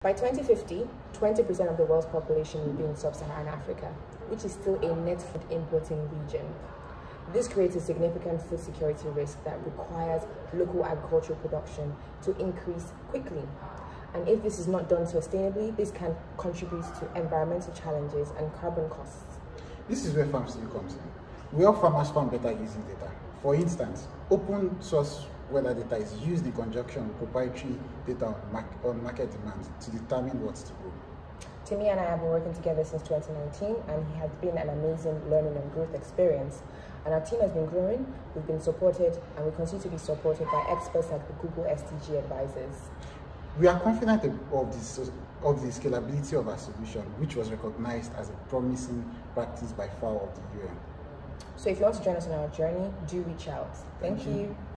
By 2050, 20% of the world's population will be in sub-Saharan Africa, which is still a net food importing region. This creates a significant food security risk that requires local agricultural production to increase quickly. And if this is not done sustainably, this can contribute to environmental challenges and carbon costs. This is where Farmz2U comes in. We help farmers farm better using data. For instance, open source weather data is used in conjunction with proprietary data on, market, on market demand to determine what to grow. Timi and I have been working together since 2019 and he has been an amazing learning and growth experience. And our team has been growing, we've been supported and we continue to be supported by experts like the Google SDG advisors. We are confident of the, of the scalability of our solution, which was recognized as a promising practice by FAO of the UN. So if you want to join us on our journey, do reach out. Thank, Thank you. you.